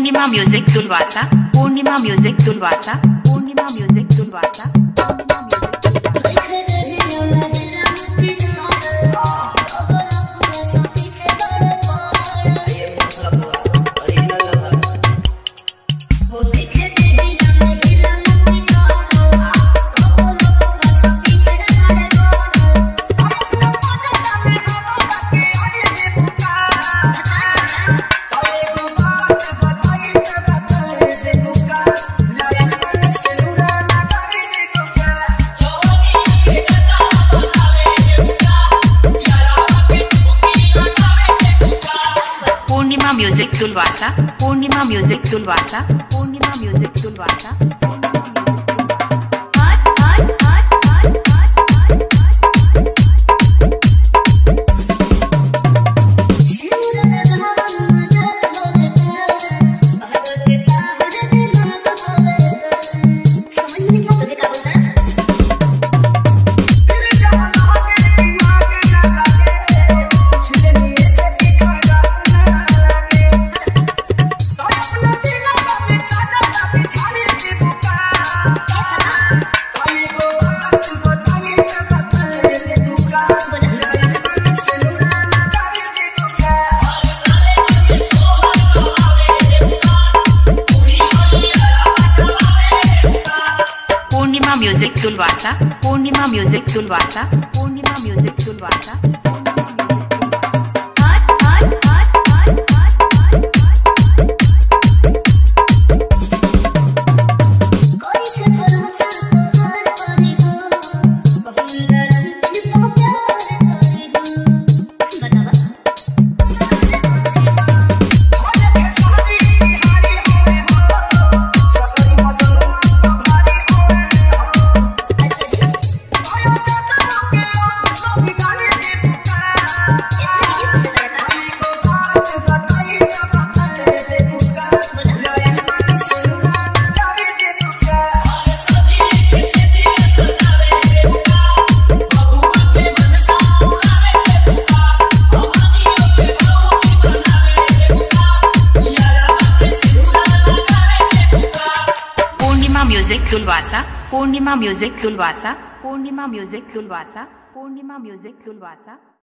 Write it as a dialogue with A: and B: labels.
A: पूर्णिमा music तुलवासा पूर्णिमा music तुलवासा music तुलवासा पूर्णिमा म्यूज़िक तुलवासा पूर्णिमा म्यूज़िक तुलवासा पूर्णिमा म्यूज़िक तुलवासा पूर्णिमा म्यूज़िक तुलवासा पूर्णिमा म्यूज़िक तुलवासा म्यूजिक तुलवासा पूर्णिमा म्यूजिक तुलवासा पूर्णिमा म्यूजिक तुलवासा पूर्णिमा म्यूजिक तुलवासा